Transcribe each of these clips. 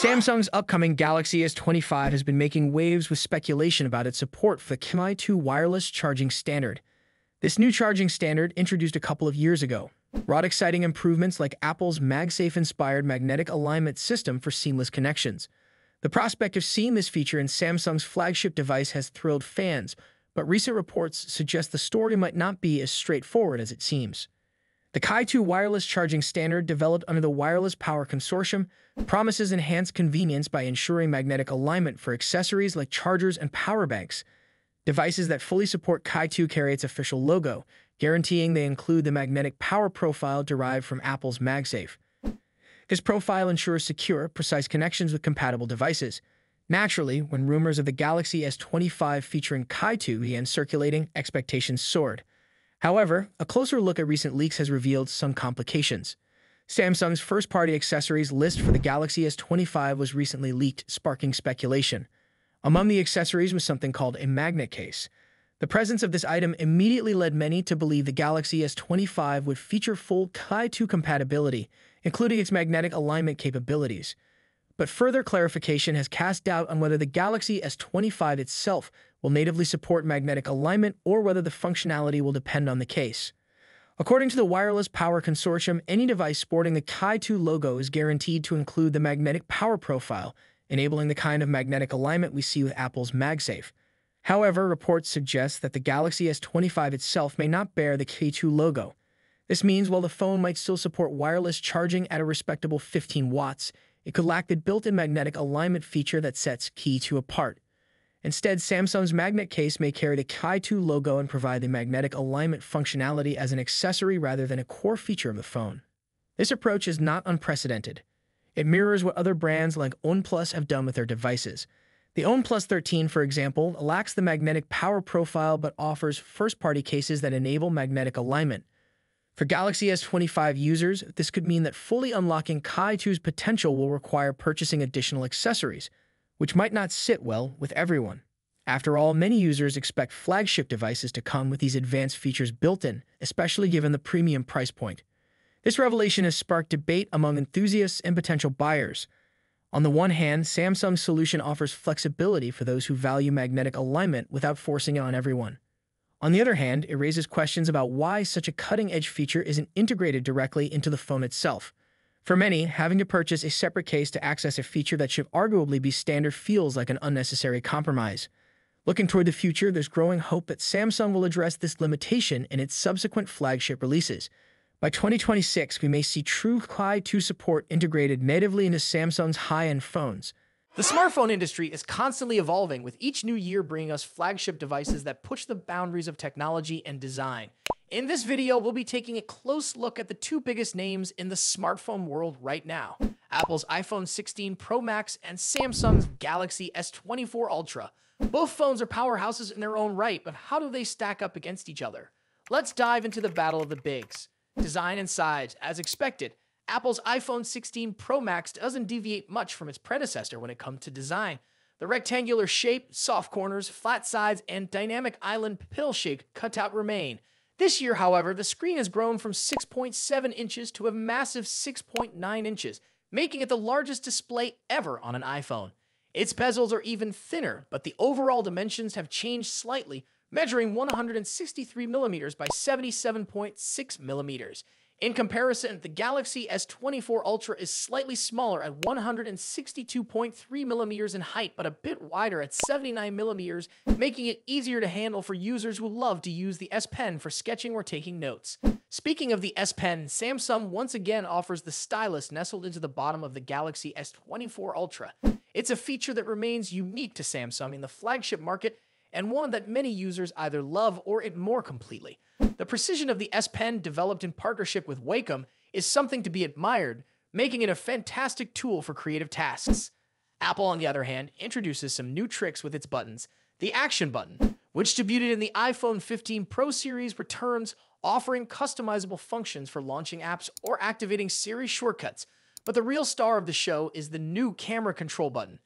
Samsung's upcoming Galaxy S25 has been making waves with speculation about its support for the Qi2 wireless charging standard. This new charging standard, introduced a couple of years ago, wrought exciting improvements like Apple's MagSafe-inspired magnetic alignment system for seamless connections. The prospect of seeing this feature in Samsung's flagship device has thrilled fans, but recent reports suggest the story might not be as straightforward as it seems. The Qi2 wireless charging standard, developed under the Wireless Power Consortium, promises enhanced convenience by ensuring magnetic alignment for accessories like chargers and power banks. Devices that fully support Qi2 carry its official logo, guaranteeing they include the magnetic power profile derived from Apple's MagSafe. This profile ensures secure, precise connections with compatible devices. Naturally, when rumors of the Galaxy S25 featuring Qi2 began circulating, expectations soared. However, a closer look at recent leaks has revealed some complications. Samsung's first-party accessories list for the Galaxy S25 was recently leaked, sparking speculation. Among the accessories was something called a magnet case. The presence of this item immediately led many to believe the Galaxy S25 would feature full Qi2 compatibility, including its magnetic alignment capabilities. But further clarification has cast doubt on whether the Galaxy S25 itself will natively support magnetic alignment or whether the functionality will depend on the case. According to the Wireless Power Consortium, any device sporting the Qi2 logo is guaranteed to include the magnetic power profile, enabling the kind of magnetic alignment we see with Apple's MagSafe. However, reports suggest that the Galaxy S25 itself may not bear the Qi2 logo. This means while the phone might still support wireless charging at a respectable 15 watts, it could lack the built-in magnetic alignment feature that sets Qi2 apart. Instead, Samsung's magnet case may carry the Qi2 logo and provide the magnetic alignment functionality as an accessory rather than a core feature of the phone. This approach is not unprecedented. It mirrors what other brands like OnePlus have done with their devices. The OnePlus 13, for example, lacks the magnetic power profile but offers first-party cases that enable magnetic alignment. For Galaxy S25 users, this could mean that fully unlocking Qi2's potential will require purchasing additional accessories, which might not sit well with everyone. After all, many users expect flagship devices to come with these advanced features built in, especially given the premium price point. This revelation has sparked debate among enthusiasts and potential buyers. On the one hand, Samsung's solution offers flexibility for those who value magnetic alignment without forcing it on everyone. On the other hand, it raises questions about why such a cutting-edge feature isn't integrated directly into the phone itself. For many, having to purchase a separate case to access a feature that should arguably be standard feels like an unnecessary compromise. Looking toward the future, there's growing hope that Samsung will address this limitation in its subsequent flagship releases. By 2026, we may see true Qi2 support integrated natively into Samsung's high-end phones. The smartphone industry is constantly evolving, with each new year bringing us flagship devices that push the boundaries of technology and design. In this video, we'll be taking a close look at the two biggest names in the smartphone world right now, Apple's iPhone 16 Pro Max and Samsung's Galaxy S24 Ultra. Both phones are powerhouses in their own right, but how do they stack up against each other? Let's dive into the battle of the bigs. Design and size, as expected, Apple's iPhone 16 Pro Max doesn't deviate much from its predecessor when it comes to design. The rectangular shape, soft corners, flat sides, and dynamic island pill-shaped cutout remain, this year, however, the screen has grown from 6.7 inches to a massive 6.9 inches, making it the largest display ever on an iPhone. Its bezels are even thinner, but the overall dimensions have changed slightly, measuring 163 millimeters by 77.6 millimeters. In comparison, the Galaxy S24 Ultra is slightly smaller at 162.3 millimeters in height, but a bit wider at 79 millimeters, making it easier to handle for users who love to use the S Pen for sketching or taking notes. Speaking of the S Pen, Samsung once again offers the stylus nestled into the bottom of the Galaxy S24 Ultra. It's a feature that remains unique to Samsung in the flagship market and one that many users either love or ignore completely. The precision of the S Pen, developed in partnership with Wacom, is something to be admired, making it a fantastic tool for creative tasks. Apple, on the other hand, introduces some new tricks with its buttons. The Action button, which debuted in the iPhone 15 Pro series, returns offering customizable functions for launching apps or activating Siri shortcuts. But the real star of the show is the new camera control button.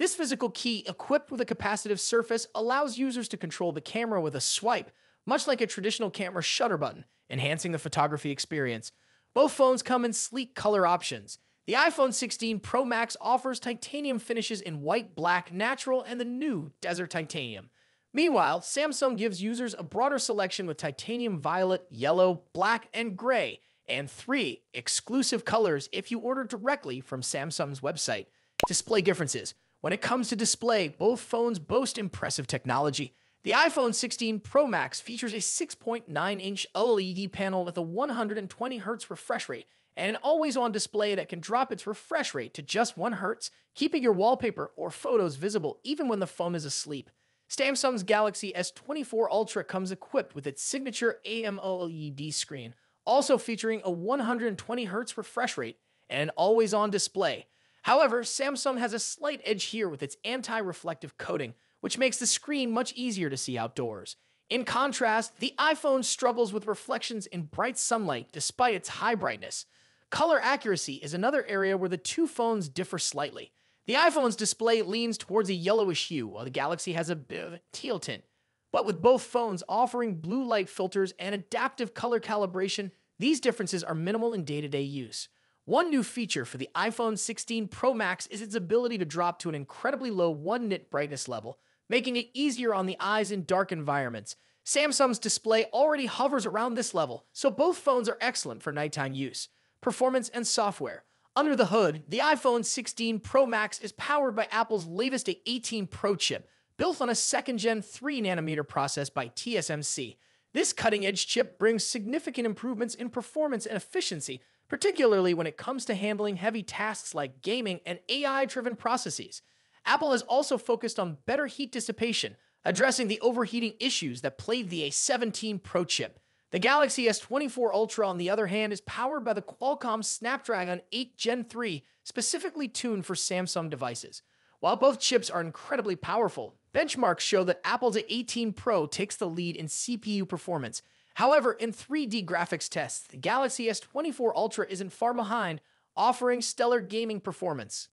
This physical key, equipped with a capacitive surface, allows users to control the camera with a swipe, much like a traditional camera shutter button, enhancing the photography experience. Both phones come in sleek color options. The iPhone 16 Pro Max offers titanium finishes in white, black, natural, and the new Desert Titanium. Meanwhile, Samsung gives users a broader selection with titanium violet, yellow, black, and gray, and three exclusive colors if you order directly from Samsung's website. Display differences. When it comes to display, both phones boast impressive technology. The iPhone 16 Pro Max features a 6.9 inch OLED panel with a 120 Hz refresh rate and an always on display that can drop its refresh rate to just 1 Hz, keeping your wallpaper or photos visible even when the phone is asleep. Samsung's Galaxy S24 Ultra comes equipped with its signature AMOLED screen, also featuring a 120 Hz refresh rate and an always on display. However, Samsung has a slight edge here with its anti reflective coating, which makes the screen much easier to see outdoors. In contrast, the iPhone struggles with reflections in bright sunlight despite its high brightness. Color accuracy is another area where the two phones differ slightly. The iPhone's display leans towards a yellowish hue, while the Galaxy has a bit of teal tint. But with both phones offering blue light filters and adaptive color calibration, these differences are minimal in day to day use. One new feature for the iPhone 16 Pro Max is its ability to drop to an incredibly low 1 nit brightness level, making it easier on the eyes in dark environments. Samsung's display already hovers around this level, so both phones are excellent for nighttime use performance, and software. Under the hood, the iPhone 16 Pro Max is powered by Apple's latest A18 Pro chip, built on a second gen 3 nanometer process by TSMC. This cutting edge chip brings significant improvements in performance and efficiency, particularly when it comes to handling heavy tasks like gaming and AI driven processes. Apple has also focused on better heat dissipation, addressing the overheating issues that plagued the A17 Pro chip. The Galaxy S24 Ultra, on the other hand, is powered by the Qualcomm Snapdragon 8 Gen 3, specifically tuned for Samsung devices. While both chips are incredibly powerful, benchmarks show that Apple's A18 Pro takes the lead in CPU performance. However, in 3D graphics tests, the Galaxy S24 Ultra isn't far behind, offering stellar gaming performance.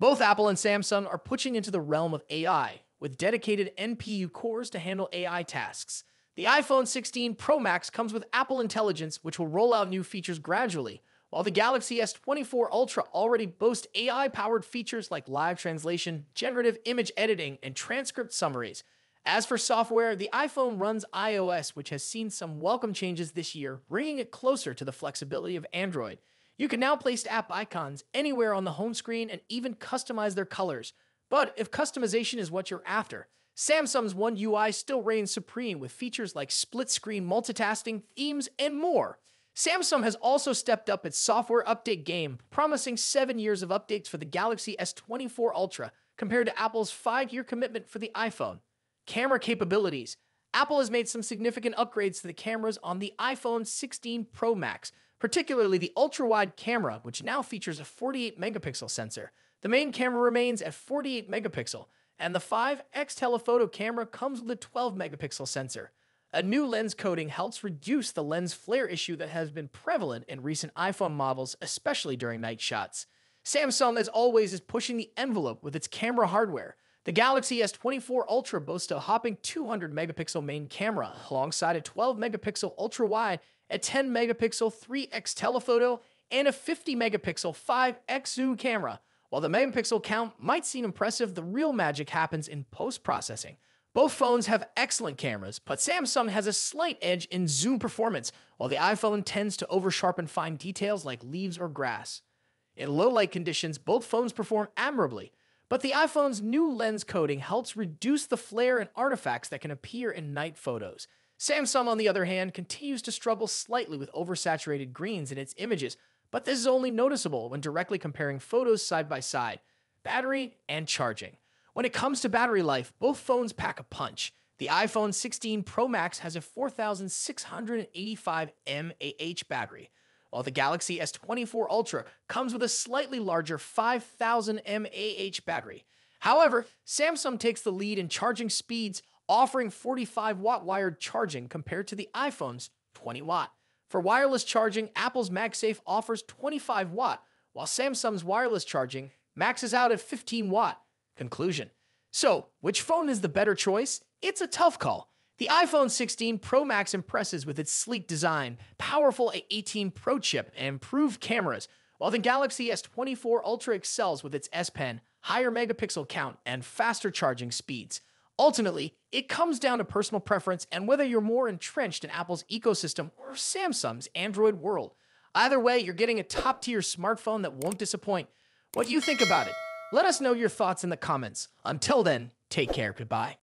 Both Apple and Samsung are pushing into the realm of AI, with dedicated NPU cores to handle AI tasks. The iPhone 16 Pro Max comes with Apple Intelligence, which will roll out new features gradually, while the Galaxy S24 Ultra already boasts AI powered features like live translation, generative image editing, and transcript summaries. As for software, the iPhone runs iOS, which has seen some welcome changes this year, bringing it closer to the flexibility of Android. You can now place app icons anywhere on the home screen and even customize their colors. But if customization is what you're after, Samsung's One UI still reigns supreme with features like split screen multitasking, themes, and more. Samsung has also stepped up its software update game, promising seven years of updates for the Galaxy S24 Ultra compared to Apple's five year commitment for the iPhone. Camera capabilities Apple has made some significant upgrades to the cameras on the iPhone 16 Pro Max, particularly the ultra wide camera, which now features a 48 megapixel sensor. The main camera remains at 48 megapixel, and the 5x telephoto camera comes with a 12 megapixel sensor. A new lens coating helps reduce the lens flare issue that has been prevalent in recent iPhone models, especially during night shots. Samsung, as always, is pushing the envelope with its camera hardware. The Galaxy S24 Ultra boasts a hopping 200 megapixel main camera, alongside a 12 megapixel ultra wide, a 10 megapixel 3x telephoto, and a 50 megapixel 5x zoom camera. While the megapixel count might seem impressive, the real magic happens in post processing. Both phones have excellent cameras, but Samsung has a slight edge in zoom performance, while the iPhone tends to oversharpen fine details like leaves or grass. In low light conditions, both phones perform admirably, but the iPhone's new lens coating helps reduce the flare and artifacts that can appear in night photos. Samsung, on the other hand, continues to struggle slightly with oversaturated greens in its images, but this is only noticeable when directly comparing photos side by side, battery and charging. When it comes to battery life, both phones pack a punch. The iPhone 16 Pro Max has a 4685 mAh battery, while the Galaxy S24 Ultra comes with a slightly larger 5000 mAh battery. However, Samsung takes the lead in charging speeds, offering 45 watt wired charging compared to the iPhone's 20 watt. For wireless charging, Apple's MagSafe offers 25 watt, while Samsung's wireless charging maxes out at 15 watt. Conclusion. So, which phone is the better choice? It's a tough call. The iPhone 16 Pro Max impresses with its sleek design, powerful A18 Pro chip, and improved cameras, while the Galaxy S24 Ultra excels with its S Pen, higher megapixel count, and faster charging speeds. Ultimately, it comes down to personal preference and whether you're more entrenched in Apple's ecosystem or Samsung's Android world. Either way, you're getting a top tier smartphone that won't disappoint. What do you think about it? Let us know your thoughts in the comments. Until then, take care. Goodbye.